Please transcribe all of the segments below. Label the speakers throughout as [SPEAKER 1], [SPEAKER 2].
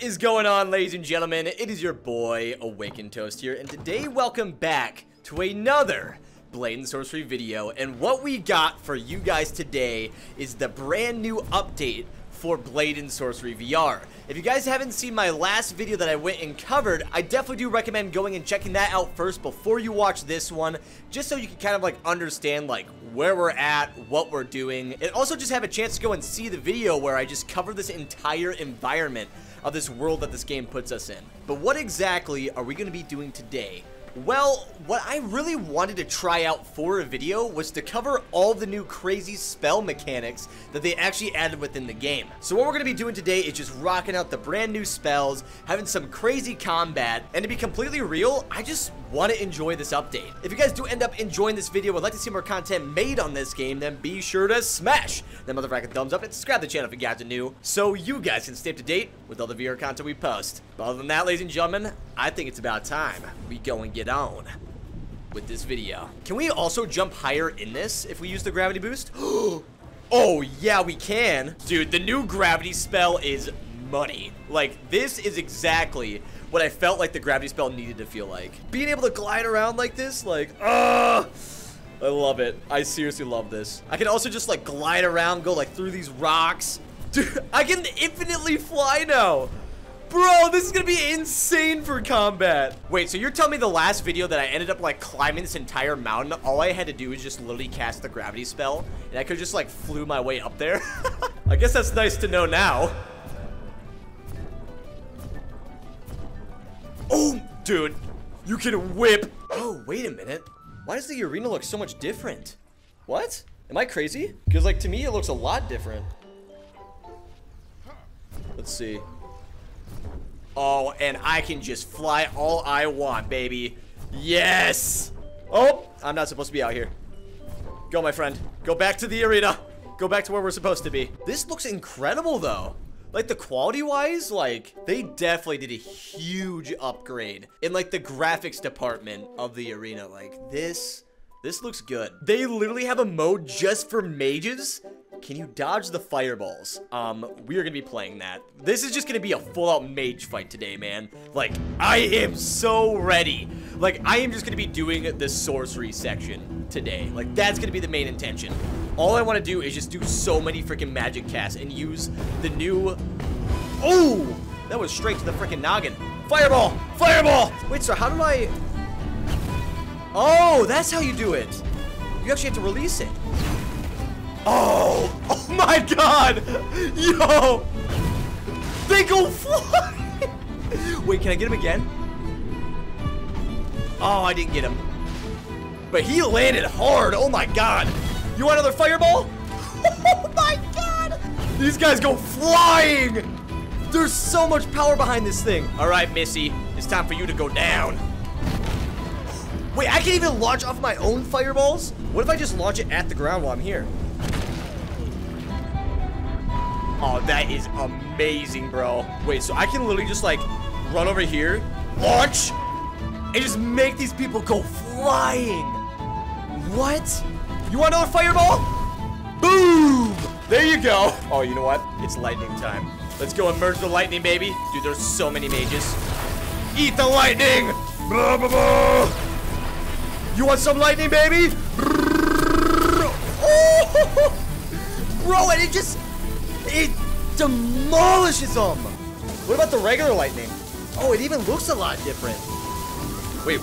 [SPEAKER 1] What is going on, ladies and gentlemen? It is your boy, Awaken Toast here, and today, welcome back to another Blade and Sorcery video. And what we got for you guys today is the brand new update for Blade and Sorcery VR. If you guys haven't seen my last video that I went and covered, I definitely do recommend going and checking that out first before you watch this one, just so you can kind of like understand like where we're at, what we're doing, and also just have a chance to go and see the video where I just cover this entire environment of this world that this game puts us in. But what exactly are we going to be doing today? Well, what I really wanted to try out for a video was to cover all the new crazy spell mechanics that they actually added within the game. So what we're going to be doing today is just rocking out the brand new spells, having some crazy combat, and to be completely real, I just want to enjoy this update. If you guys do end up enjoying this video would like to see more content made on this game, then be sure to smash that motherfucking thumbs up and subscribe to the channel if you guys are new, so you guys can stay up to date with all the VR content we post. But other than that, ladies and gentlemen, I think it's about time we go and get on with this video. Can we also jump higher in this if we use the gravity boost? oh, yeah, we can. Dude, the new gravity spell is money. Like, this is exactly what I felt like the gravity spell needed to feel like. Being able to glide around like this, like, ah, I love it. I seriously love this. I can also just like glide around, go like through these rocks. Dude, I can infinitely fly now. Bro, this is gonna be insane for combat. Wait, so you're telling me the last video that I ended up like climbing this entire mountain, all I had to do was just literally cast the gravity spell, and I could just like flew my way up there? I guess that's nice to know now. Dude, you can whip. Oh, wait a minute. Why does the arena look so much different? What? Am I crazy? Because like to me, it looks a lot different. Let's see. Oh, and I can just fly all I want, baby. Yes! Oh, I'm not supposed to be out here. Go, my friend. Go back to the arena. Go back to where we're supposed to be. This looks incredible, though. Like, the quality-wise, like, they definitely did a huge upgrade in, like, the graphics department of the arena. Like, this, this looks good. They literally have a mode just for mages can you dodge the fireballs? Um, we are gonna be playing that. This is just gonna be a full-out mage fight today, man. Like, I am so ready. Like, I am just gonna be doing the sorcery section today. Like, that's gonna be the main intention. All I wanna do is just do so many freaking magic casts and use the new... Oh! That was straight to the freaking noggin. Fireball! Fireball! Wait, so how do I... Oh, that's how you do it. You actually have to release it. Oh! Oh my god! Yo! They go flying! Wait, can I get him again? Oh, I didn't get him. But he landed hard. Oh my god. You want another fireball? Oh my god! These guys go flying! There's so much power behind this thing. All right, Missy. It's time for you to go down. Wait, I can even launch off my own fireballs? What if I just launch it at the ground while I'm here? Oh, that is amazing, bro. Wait, so I can literally just like run over here, launch, and just make these people go flying. What? You want another fireball? Boom! There you go. Oh, you know what? It's lightning time. Let's go and merge the lightning, baby. Dude, there's so many mages. Eat the lightning! Blah, blah, blah. You want some lightning, baby? Oh! Bro, and it just it demolishes them! What about the regular lightning? Oh, it even looks a lot different. Wait,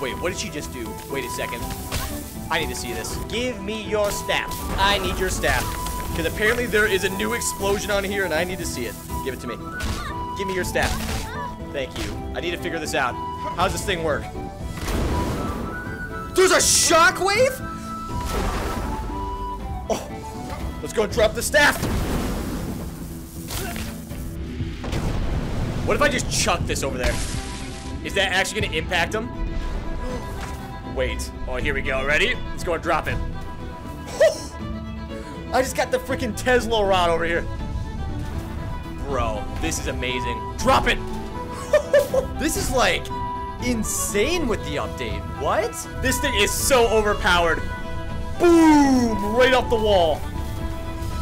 [SPEAKER 1] wait, what did she just do? Wait a second. I need to see this. Give me your staff. I need your staff. Because apparently there is a new explosion on here and I need to see it. Give it to me. Give me your staff. Thank you. I need to figure this out. How does this thing work? There's a shockwave? Oh, let's go drop the staff. What if I just chuck this over there? Is that actually going to impact him? Wait. Oh, here we go. Ready? Let's go and drop it. I just got the freaking Tesla rod over here. Bro, this is amazing. Drop it! this is like insane with the update. What? This thing is so overpowered. Boom! Right off the wall.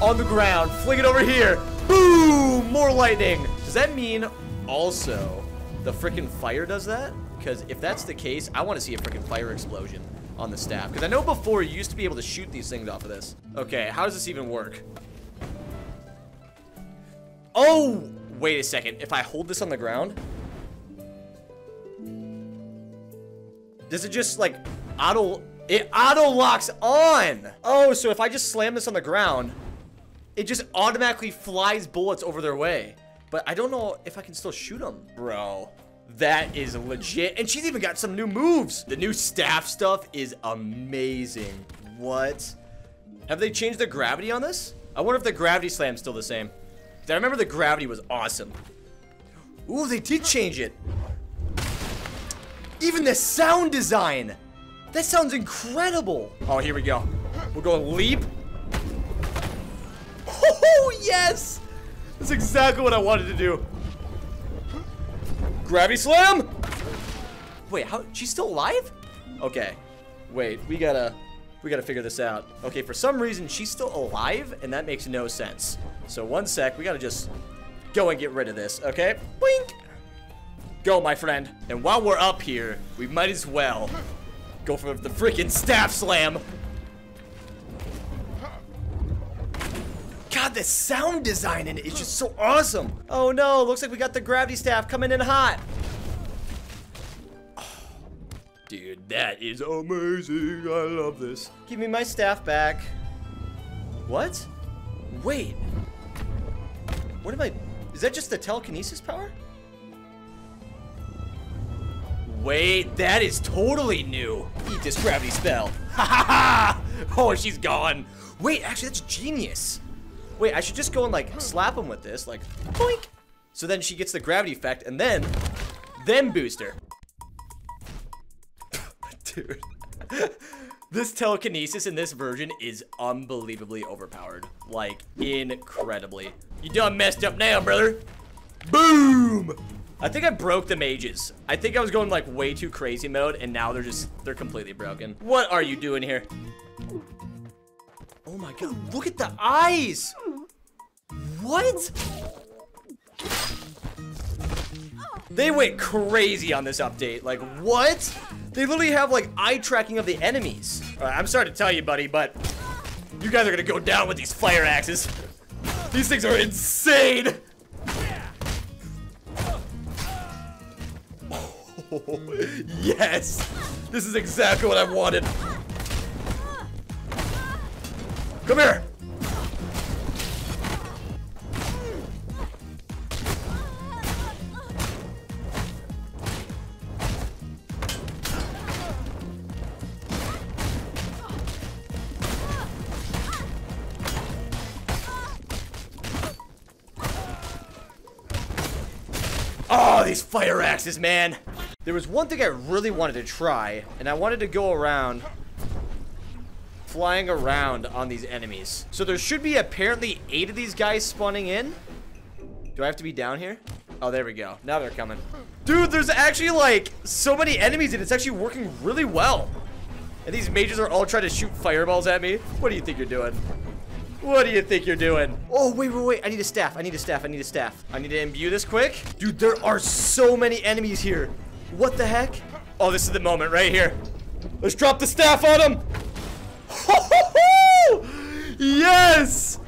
[SPEAKER 1] On the ground. Fling it over here. Boom! More lightning. Does that mean also the freaking fire does that? Because if that's the case, I want to see a freaking fire explosion on the staff. Because I know before you used to be able to shoot these things off of this. Okay, how does this even work? Oh, wait a second. If I hold this on the ground, does it just like auto, it auto locks on. Oh, so if I just slam this on the ground, it just automatically flies bullets over their way. But I don't know if I can still shoot them. Bro, that is legit. And she's even got some new moves. The new staff stuff is amazing. What? Have they changed the gravity on this? I wonder if the gravity slam's still the same. I remember the gravity was awesome. Ooh, they did change it. Even the sound design. That sounds incredible. Oh, here we go. We're going leap. Oh, yes. That's exactly what I wanted to do. Gravity slam. Wait, how? She's still alive? Okay. Wait, we gotta, we gotta figure this out. Okay, for some reason, she's still alive, and that makes no sense. So one sec, we gotta just go and get rid of this, okay? Blink! Go, my friend. And while we're up here, we might as well go for the freaking staff slam. God, the sound design in it is just so awesome. Oh no, looks like we got the gravity staff coming in hot. dude, that is amazing. I love this. Give me my staff back. What? Wait. What am I... Is that just the telekinesis power? Wait, that is totally new. Eat this gravity spell. Ha ha ha! Oh, she's gone. Wait, actually, that's genius. Wait, I should just go and like slap him with this, like boink. So then she gets the gravity effect, and then, then booster. Dude. this telekinesis in this version is unbelievably overpowered. Like, incredibly. You done messed up now, brother. Boom! I think I broke the mages. I think I was going like way too crazy mode, and now they're just, they're completely broken. What are you doing here? Oh my god, look at the eyes! What? They went crazy on this update. Like, what? They literally have, like, eye tracking of the enemies. Right, I'm sorry to tell you, buddy, but you guys are gonna go down with these fire axes. These things are insane! Yes! This is exactly what I wanted. Come here! Oh, these fire axes, man. There was one thing I really wanted to try, and I wanted to go around flying around on these enemies. So there should be apparently eight of these guys spawning in. Do I have to be down here? Oh, there we go. Now they're coming. Dude, there's actually like so many enemies and it's actually working really well. And these mages are all trying to shoot fireballs at me. What do you think you're doing? What do you think you're doing? Oh, wait, wait, wait. I need a staff. I need a staff. I need a staff. I need to imbue this quick. Dude, there are so many enemies here. What the heck? Oh, this is the moment right here. Let's drop the staff on him. Yes!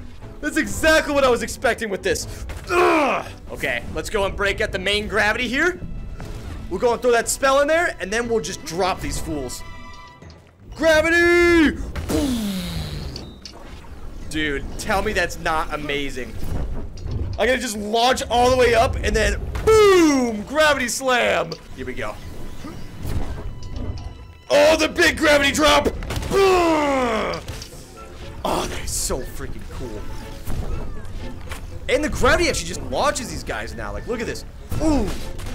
[SPEAKER 1] That's exactly what I was expecting with this. Ugh. Okay, let's go and break at the main gravity here. We'll go and throw that spell in there, and then we'll just drop these fools. Gravity! Dude, tell me that's not amazing. I gotta just launch all the way up, and then boom! Gravity slam! Here we go. Oh, the big gravity drop! Oh, that is so freaking cool. And the gravity actually just launches these guys now. Like, look at this. Ooh,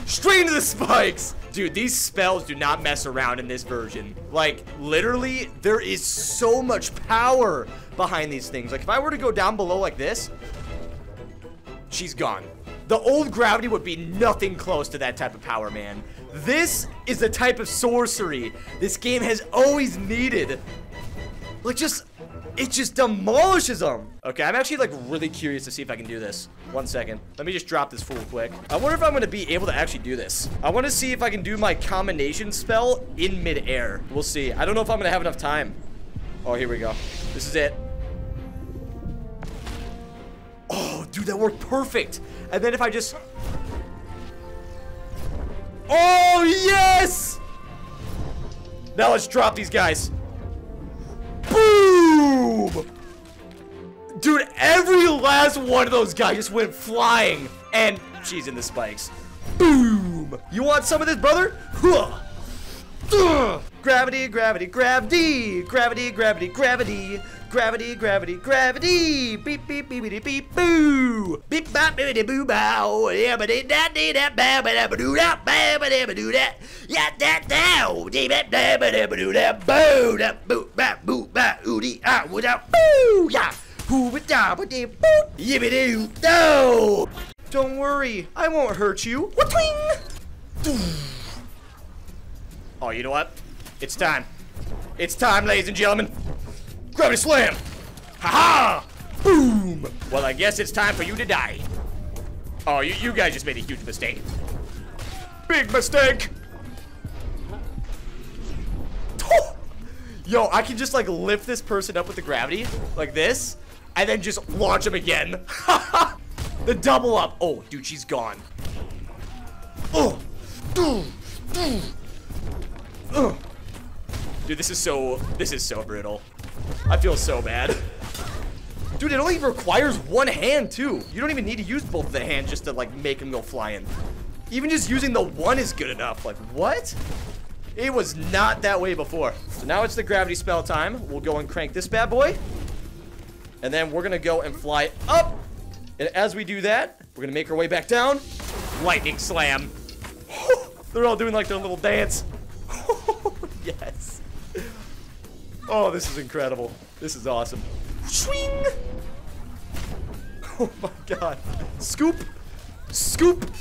[SPEAKER 1] straight into the spikes. Dude, these spells do not mess around in this version. Like, literally, there is so much power behind these things. Like, if I were to go down below like this, she's gone. The old gravity would be nothing close to that type of power, man. This is the type of sorcery this game has always needed. Like, just it just demolishes them. Okay, I'm actually like really curious to see if I can do this. One second. Let me just drop this fool quick. I wonder if I'm to be able to actually do this. I want to see if I can do my combination spell in midair. We'll see. I don't know if I'm to have enough time. Oh, here we go. This is it. Oh, dude, that worked perfect. And then if I just... Oh, yes! Now let's drop these guys. Boom! Dude, every last one of those guys just went flying. And she's in the spikes. Boom! You want some of this, brother? Huh. Gravity, gravity, gravity, gravity, gravity, gravity, Gravity, gravity, gravity! Beep, beep, beep, beep, beep, boo! Beep, bop, bibbity, boo, bow! Yabbity, da, dee, da, ba, ba, da, ba, doo, da, ba, ba, da, ba, doo, da! Yat, dat, dow! Dee, ba, da, ba, da, ba, doo, da, boo! Da, boo, ba, boo, ba, oo, dee, ah, woo, da, boo! Yeah! Hoo, ba, da, ba, dee, boo! Yibbity, do! Don't worry, I won't hurt you. What-twing! Oh, you know what? It's time. It's time, ladies and gentlemen. Gravity slam! Ha ha! Boom! Well, I guess it's time for you to die. Oh, you, you guys just made a huge mistake. Big mistake! Yo, I can just like lift this person up with the gravity, like this, and then just launch him again. the double up. Oh, dude, she's gone. Oh, dude, dude. This is so, this is so brutal. I feel so bad. Dude, it only requires one hand, too. You don't even need to use both of the hands just to, like, make him go flying. Even just using the one is good enough. Like, what? It was not that way before. So now it's the gravity spell time. We'll go and crank this bad boy. And then we're gonna go and fly up. And as we do that, we're gonna make our way back down. Lightning slam. They're all doing like their little dance. yes. Oh, this is incredible. This is awesome. Swing! Oh my god. Scoop! Scoop!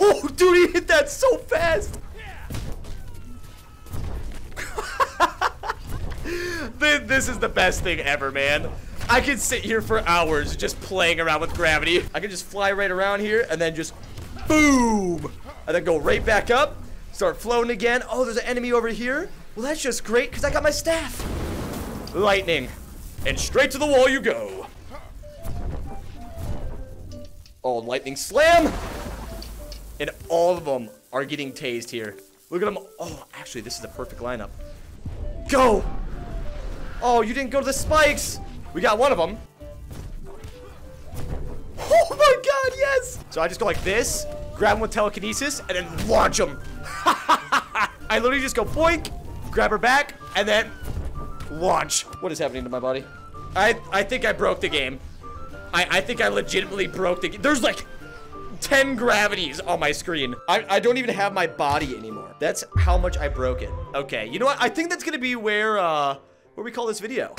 [SPEAKER 1] Oh, dude, he hit that so fast! this is the best thing ever, man. I could sit here for hours just playing around with gravity. I could just fly right around here and then just boom! And then go right back up, start floating again. Oh, there's an enemy over here. Well, that's just great because I got my staff. Lightning. And straight to the wall you go. Oh, lightning slam. And all of them are getting tased here. Look at them. Oh, actually, this is the perfect lineup. Go. Oh, you didn't go to the spikes. We got one of them. Oh my god, yes. So I just go like this, grab him with telekinesis, and then launch him. I literally just go boink, grab her back, and then launch. What is happening to my body? I, I think I broke the game. I, I think I legitimately broke the game. There's like 10 gravities on my screen. I, I don't even have my body anymore. That's how much I broke it. Okay, you know what? I think that's gonna be where, uh, where we call this video.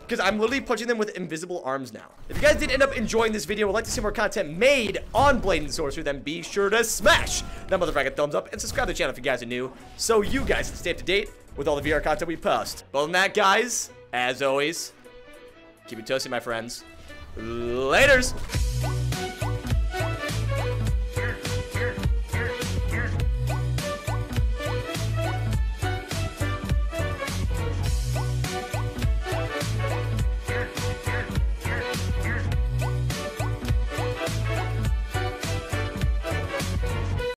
[SPEAKER 1] Because I'm literally punching them with invisible arms now. If you guys did end up enjoying this video would like to see more content made on Blade and Sorcery, then be sure to smash that motherfucking thumbs up and subscribe to the channel if you guys are new so you guys can stay up to date with all the VR content we post. But that, guys, as always, keep it toasty, my friends. Laters!